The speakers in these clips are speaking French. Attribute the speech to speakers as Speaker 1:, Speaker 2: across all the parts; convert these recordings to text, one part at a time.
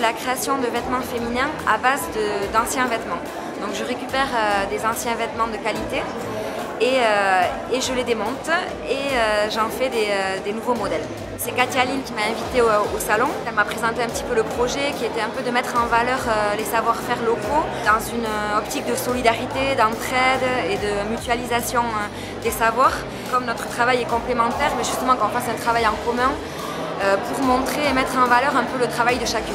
Speaker 1: la création de vêtements féminins à base d'anciens vêtements. Donc je récupère euh, des anciens vêtements de qualité et, euh, et je les démonte et euh, j'en fais des, des, nouveaux modèles. C'est Katia Lynn qui m'a invité au, au, salon. Elle m'a présenté un petit peu le projet qui était un peu de mettre en valeur les savoir-faire locaux dans une optique de solidarité, d'entraide et de mutualisation des savoirs. Comme notre travail est complémentaire, mais justement qu'on fasse un travail en commun pour montrer et mettre en valeur un peu le travail de chacune.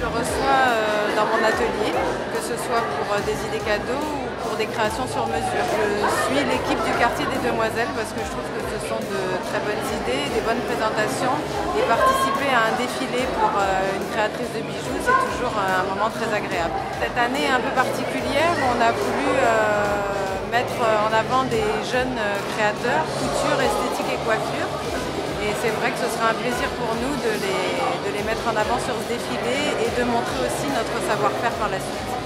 Speaker 2: Je reçois euh, dans mon atelier, que ce soit pour euh, des idées cadeaux créations sur mesure. Je suis l'équipe du quartier des Demoiselles parce que je trouve que ce sont de très bonnes idées, des bonnes présentations et participer à un défilé pour euh, une créatrice de bijoux, c'est toujours un moment très agréable. Cette année un peu particulière, on a voulu mettre en avant des jeunes créateurs, couture, esthétique et coiffure. Et c'est vrai que ce sera un plaisir pour nous de les mettre en avant sur ce défilé et de montrer aussi notre savoir-faire par la suite.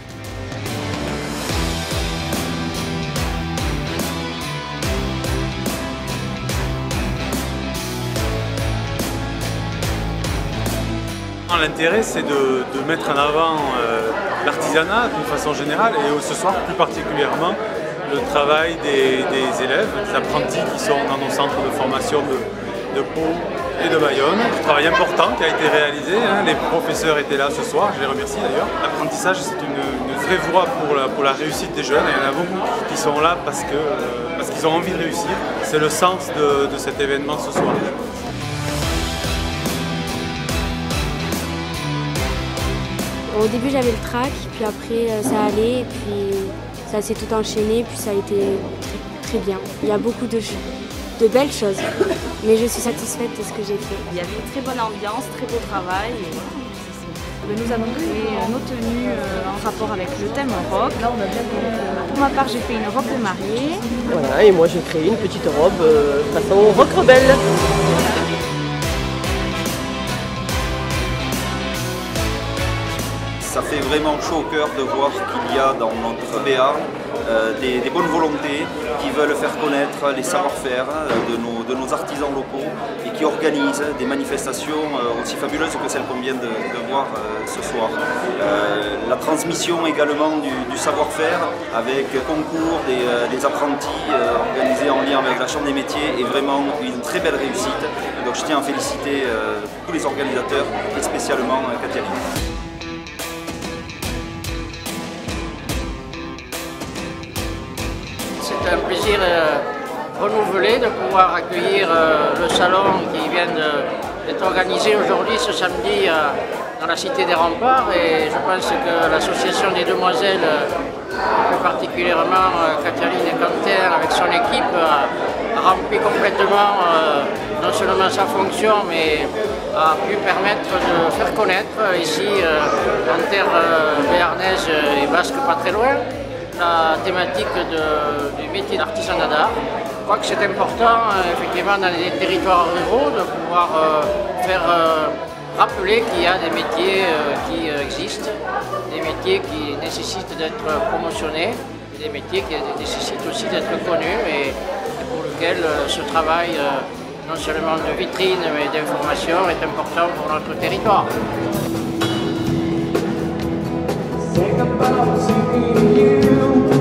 Speaker 3: L'intérêt, c'est de, mettre en avant euh, l'artisanat d'une façon générale et ce soir plus particulièrement le travail des, élèves, des apprentis qui sont dans nos centres de formation de, de Pau et de Bayonne. Un travail important qui a été réalisé. Hein. Les professeurs étaient là ce soir, je les remercie d'ailleurs. L'apprentissage, c'est une, vraie voie pour la, pour la, réussite des jeunes. il y en a beaucoup qui sont là parce qu'ils euh, parce qu'ils ont envie de réussir. C'est le sens de, de cet événement ce soir.
Speaker 4: Au début j'avais le trac, puis après euh, ça allait, et puis ça s'est tout enchaîné, puis ça a été très, très bien. Il y a beaucoup de, de belles choses, mais je suis satisfaite de ce que j'ai fait.
Speaker 5: Il y avait une très bonne ambiance, très beau travail. Nous avons créé nos tenues en rapport avec le thème rock. Pour ma part, j'ai fait une robe de mariée.
Speaker 6: Voilà, et moi j'ai créé une petite robe euh, façon rock rebelle.
Speaker 7: Ça fait vraiment chaud au cœur de voir qu'il y a dans notre BA euh, des, bonnes volontés qui veulent faire connaître les savoir-faire euh, de, nos, artisans locaux et qui organisent des manifestations euh, aussi fabuleuses que celles qu'on vient de, voir euh, ce soir. La transmission également du, savoir-faire avec concours des, des apprentis organisés en lien avec la Chambre des métiers est vraiment une très belle réussite. Donc je tiens à féliciter tous les organisateurs et spécialement Katia
Speaker 8: C'est un plaisir euh, renouvelé de pouvoir accueillir euh, le salon qui vient d'être organisé aujourd'hui, ce samedi, euh, dans la Cité des Remparts. Et je pense que l'association des demoiselles, plus particulièrement Catherine Canter avec son équipe, a rempli complètement non seulement sa fonction, mais a pu permettre de faire connaître ici, en terre béarnaise et basque pas très loin, la thématique du métier d'artisanat d'art. Je crois que c'est important, euh, effectivement, dans les territoires ruraux, de pouvoir euh, faire euh, rappeler qu'il y a des métiers qui existent, des métiers qui nécessitent d'être promotionnés, des métiers qui nécessitent aussi d'être connus et, pour lesquels euh, ce travail, non seulement de vitrine, mais d'information, est important pour notre territoire. think about seeing you.